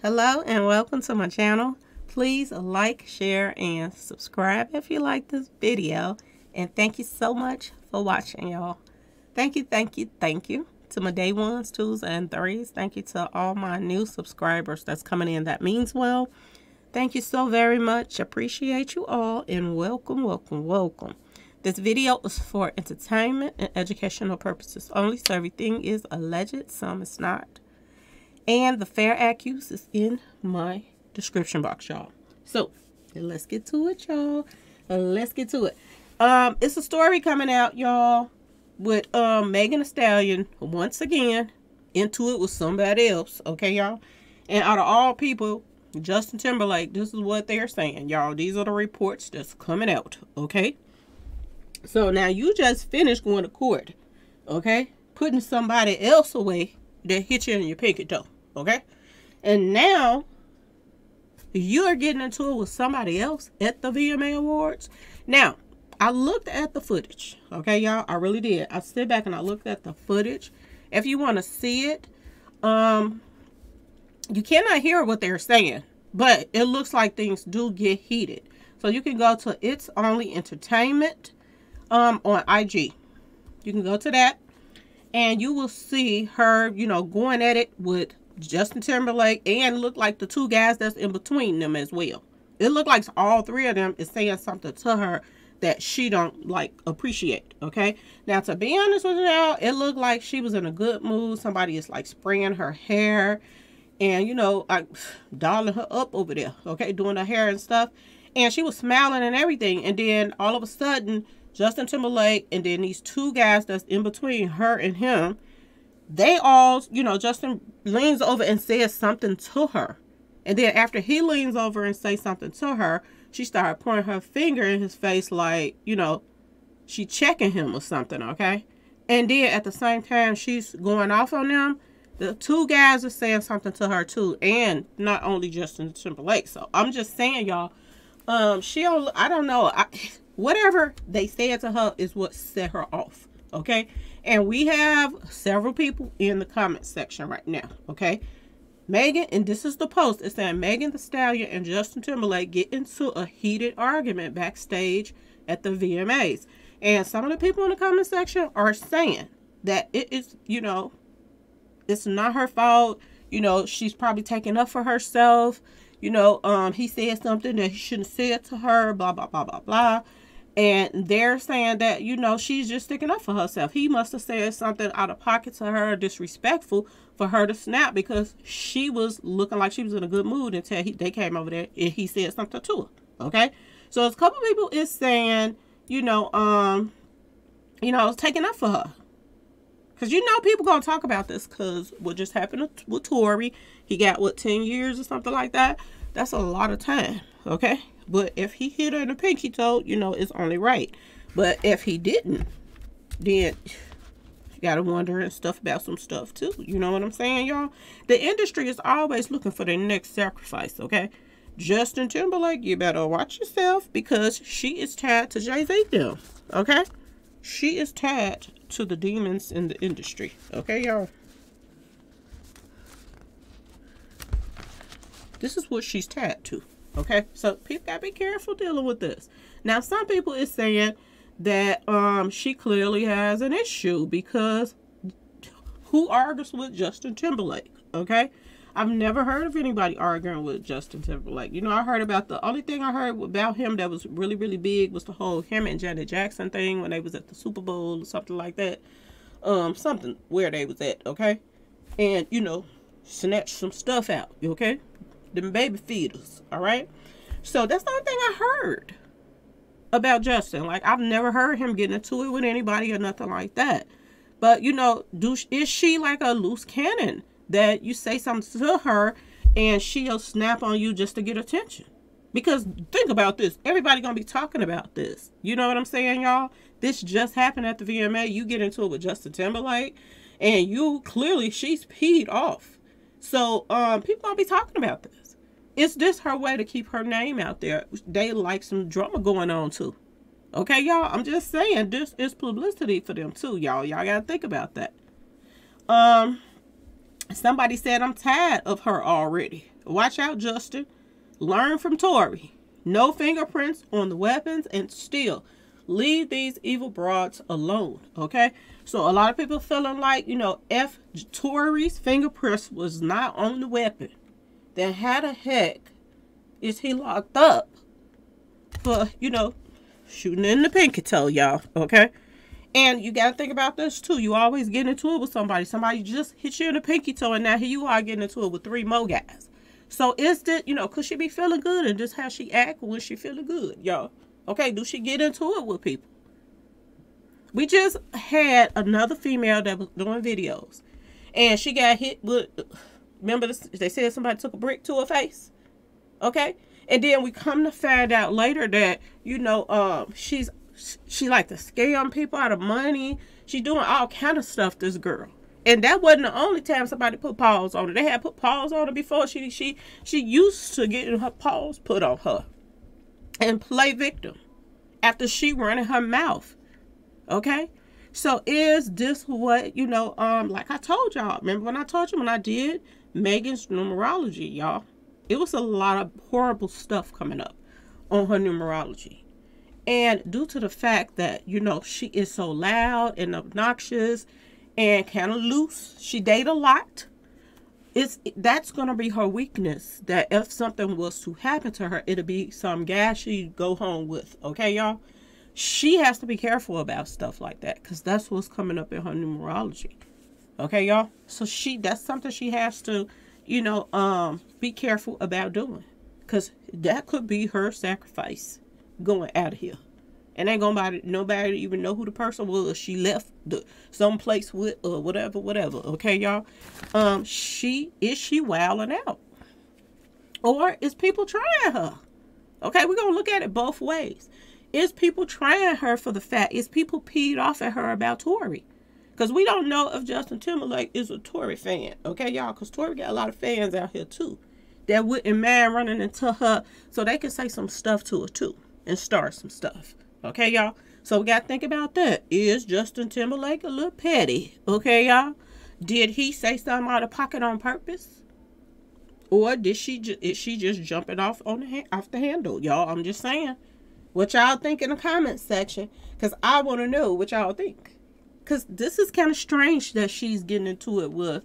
Hello and welcome to my channel. Please like, share, and subscribe if you like this video. And thank you so much for watching, y'all. Thank you, thank you, thank you to my day ones, twos, and threes. Thank you to all my new subscribers that's coming in. That means well. Thank you so very much. Appreciate you all and welcome, welcome, welcome. This video is for entertainment and educational purposes only, so everything is alleged, some is not. And the fair accuse is in my description box, y'all. So, let's get to it, y'all. Let's get to it. Um, it's a story coming out, y'all, with um Megan Thee Stallion once again into it with somebody else, okay, y'all? And out of all people, Justin Timberlake, this is what they're saying, y'all. These are the reports that's coming out, okay? So now you just finished going to court, okay? Putting somebody else away that hit you in your pinky toe, okay? And now you are getting into it with somebody else at the VMA Awards. Now, I looked at the footage, okay, y'all? I really did. I sit back and I looked at the footage. If you want to see it, um, you cannot hear what they're saying, but it looks like things do get heated. So you can go to It's Only Entertainment um, on IG. You can go to that and you will see her, you know, going at it with Justin Timberlake and look like the two guys that's in between them as well. It looked like all three of them is saying something to her that she don't like appreciate. Okay. Now to be honest with y'all, it looked like she was in a good mood. Somebody is like spraying her hair and you know, like dolling her up over there. Okay, doing her hair and stuff. And she was smiling and everything. And then all of a sudden Justin Timberlake and then these two guys that's in between her and him, they all, you know, Justin leans over and says something to her. And then after he leans over and says something to her, she started pointing her finger in his face like, you know, she checking him or something, okay? And then at the same time she's going off on them, the two guys are saying something to her too, and not only Justin Timberlake. So I'm just saying, y'all, um, she don't, I don't know. I, whatever they said to her is what set her off. Okay. And we have several people in the comment section right now. Okay. Megan, and this is the post, it's saying Megan Thee Stallion and Justin Timberlake get into a heated argument backstage at the VMAs. And some of the people in the comment section are saying that it is, you know, it's not her fault. You know, she's probably taking up for herself. You know, um, he said something that he shouldn't have said to her, blah, blah, blah, blah, blah. And they're saying that, you know, she's just sticking up for herself. He must have said something out of pocket to her, disrespectful for her to snap because she was looking like she was in a good mood until he, they came over there and he said something to her. Okay. So a couple people is saying, you know, um, you know, i was taking up for her. Because you know people to talk about this because what just happened with Tory, he got, what, 10 years or something like that? That's a lot of time, okay? But if he hit her in the pinky toe, you know, it's only right. But if he didn't, then you gotta wonder and stuff about some stuff too. You know what I'm saying, y'all? The industry is always looking for the next sacrifice, okay? Justin Timberlake, you better watch yourself because she is tied to Jay-Z now, okay? She is tied to the demons in the industry, okay, y'all? This is what she's tied to. Okay, so people gotta be careful dealing with this. Now, some people is saying that um she clearly has an issue because who argues with Justin Timberlake? Okay, I've never heard of anybody arguing with Justin Timberlake. You know, I heard about the only thing I heard about him that was really really big was the whole him and Janet Jackson thing when they was at the Super Bowl or something like that. Um, something where they was at. Okay, and you know, snatch some stuff out. Okay, them baby feeders, all right? So that's the only thing I heard about Justin. Like, I've never heard him getting into it with anybody or nothing like that. But, you know, do is she like a loose cannon that you say something to her and she'll snap on you just to get attention? Because think about this. Everybody going to be talking about this. You know what I'm saying, y'all? This just happened at the VMA. You get into it with Justin Timberlake and you clearly, she's peed off. So, um, people going to be talking about this. Is this her way to keep her name out there? They like some drama going on too. Okay, y'all. I'm just saying this is publicity for them too, y'all. Y'all gotta think about that. Um, Somebody said, I'm tired of her already. Watch out, Justin. Learn from Tory. No fingerprints on the weapons and still leave these evil broads alone. Okay? So a lot of people feeling like, you know, if Tory's fingerprints was not on the weapon, then how the heck is he locked up for, you know, shooting in the pinky toe, y'all? Okay? And you got to think about this too. You always get into it with somebody. Somebody just hit you in the pinky toe, and now here you are getting into it with three more guys. So is that, you know, could she be feeling good and just how she act when she feeling good, y'all? Okay, do she get into it with people? We just had another female that was doing videos, and she got hit with. Remember, this, they said somebody took a brick to her face. Okay, and then we come to find out later that you know, um, she's she like to scam people out of money. She doing all kind of stuff. This girl, and that wasn't the only time somebody put paws on her. They had put paws on her before. She she she used to getting her paws put on her, and play victim after she running her mouth. Okay, so is this what you know? Um, like I told y'all. Remember when I told you when I did Megan's numerology, y'all? It was a lot of horrible stuff coming up on her numerology. And due to the fact that, you know, she is so loud and obnoxious and kind of loose, she date a lot. It's that's gonna be her weakness. That if something was to happen to her, it'll be some gas she go home with. Okay, y'all. She has to be careful about stuff like that because that's what's coming up in her numerology. Okay, y'all. So she that's something she has to, you know, um, be careful about doing because that could be her sacrifice going out of here. And ain't gonna nobody even know who the person was she left the someplace with or whatever, whatever. Okay, y'all. Um, she is she wilding out? Or is people trying her? Okay, we're gonna look at it both ways. Is people trying her for the fact? Is people peed off at her about Tory? Because we don't know if Justin Timberlake is a Tory fan. Okay, y'all? Because Tory got a lot of fans out here too that wouldn't mind running into her so they can say some stuff to her too and start some stuff. Okay, y'all? So we got to think about that. Is Justin Timberlake a little petty? Okay, y'all? Did he say something out of pocket on purpose? Or did she is she just jumping off on the off the handle? Y'all, I'm just saying. What y'all think in the comments section? Because I want to know what y'all think. Because this is kind of strange that she's getting into it with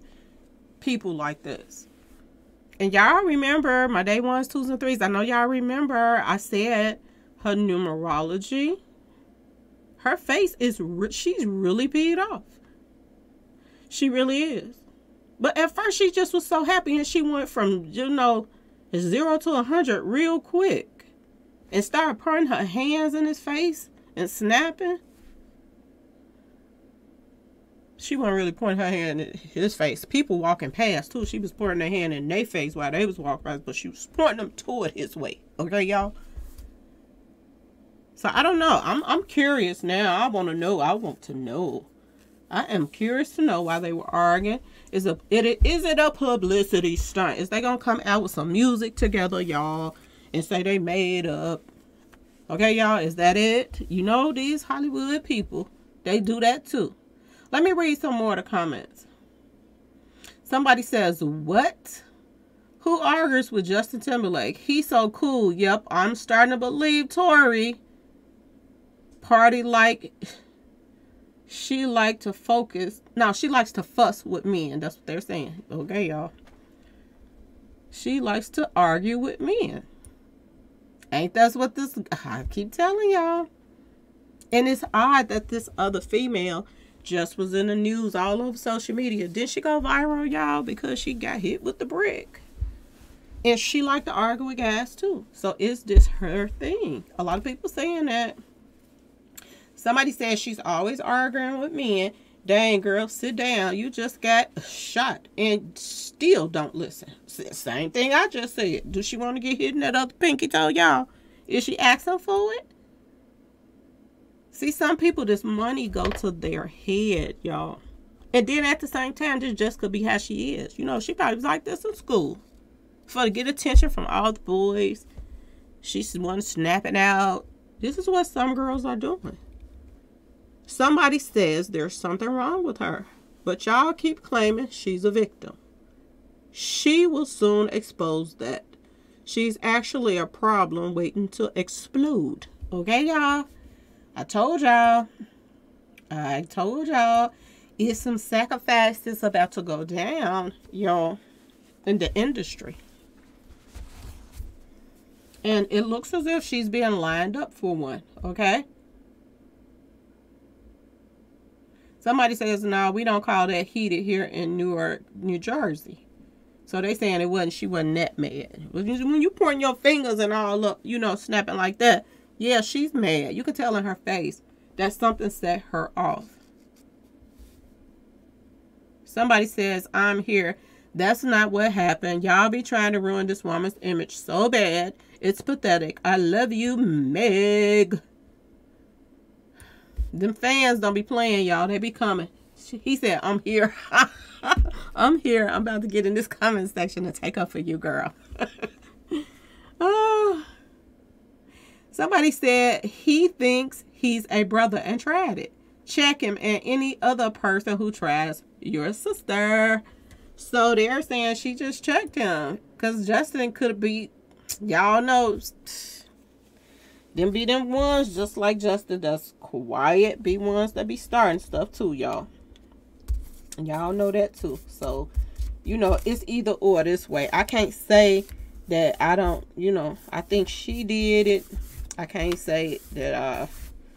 people like this. And y'all remember my day ones, twos, and threes. I know y'all remember I said her numerology. Her face is, re- she's really peed off. She really is. But at first, she just was so happy and she went from, you know, zero to a 100 real quick and started putting her hands in his face and snapping. She wasn't really pointing her hand in his face. People walking past too. She was pointing her hand in their face while they was walking past, but she was pointing them toward his way. Okay, y'all. So I don't know. I'm I'm curious now. I want to know. I want to know. I am curious to know why they were arguing. Is a it is it a publicity stunt? Is they gonna come out with some music together, y'all, and say they made up? Okay, y'all, is that it? You know these Hollywood people, they do that too. Let me read some more of the comments. Somebody says, "What? Who argues with Justin Timberlake? He's so cool. Yep, I'm starting to believe Tory." party like she like to focus Now she likes to fuss with men that's what they're saying okay y'all she likes to argue with men ain't that's what this i keep telling y'all and it's odd that this other female just was in the news all over social media did she go viral y'all because she got hit with the brick and she liked to argue with guys too so is this her thing a lot of people saying that Somebody says she's always arguing with men. Dang, girl, sit down. You just got shot and still don't listen. Same thing I just said. Do she want to get hit in that other pinky toe, y'all? Is she asking for it? See, some people, this money go to their head, y'all. And then at the same time, this just could be how she is. You know, she probably was like this in school. For to get attention from all the boys. She's one snapping out. This is what some girls are doing. Somebody says there's something wrong with her, but y'all keep claiming she's a victim. she will soon expose that. She's actually a problem waiting to explode. Okay, y'all? I told y'all. I told y'all. It's some sacrifices about to go down, y'all, in the industry. And it looks as if she's being lined up for one, okay? Somebody says, no, we don't call that heated here in Newark, New Jersey. So they saying it wasn't, she wasn't that mad. When you pointing your fingers and all up, you know, snapping like that, yeah, she's mad. You can tell in her face that something set her off. Somebody says, I'm here. That's not what happened. Y'all be trying to ruin this woman's image so bad. It's pathetic. I love you, Meg. Them fans don't be playing, y'all. They be coming. He said, I'm here. I'm here. I'm about to get in this comment section and take up for you, girl. oh. Somebody said he thinks he's a brother and tried it. Check him and any other person who tries your sister. So they're saying she just checked him. Because Justin could be, y'all know, them be them ones just like Justin that's quiet. Be ones that be starting stuff too, y'all. Y'all know that too. So, you know, it's either or this way. I can't say that I don't, you know, I think she did it. I can't say that I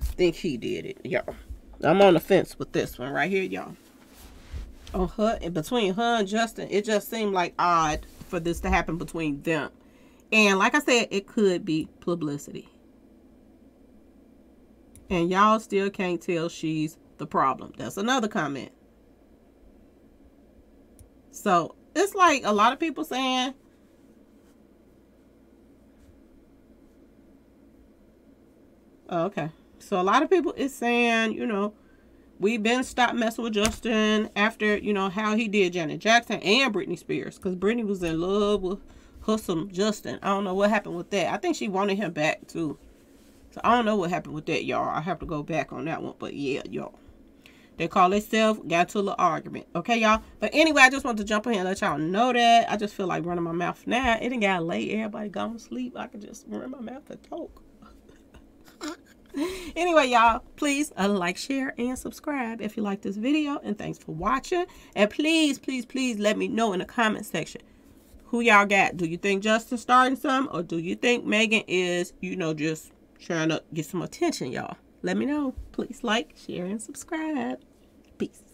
think he did it, y'all. I'm on the fence with this one right here, y'all. On her and between her and Justin, it just seemed like odd for this to happen between them. And like I said, it could be publicity. And y'all still can't tell she's the problem. That's another comment. So it's like a lot of people saying, oh, okay. So a lot of people is saying, you know, we've been stopped messing with Justin after, you know, how he did Janet Jackson and Britney Spears. Because Britney was in love with some Justin. I don't know what happened with that. I think she wanted him back too. So I don't know what happened with that, y'all. I have to go back on that one. But yeah, y'all. They call themselves got to the argument. Okay, y'all. But anyway, I just want to jump in and let y'all know that. I just feel like running my mouth now. It didn't got late. Everybody gone to sleep. I can just run my mouth and talk. anyway, y'all, please uh, like, share, and subscribe if you like this video. And thanks for watching. And please, please, please let me know in the comment section who y'all got. Do you think Justin starting some? Or do you think Megan is, you know, just trying to get some attention, y'all? Let me know. Please like, share, and subscribe. Peace.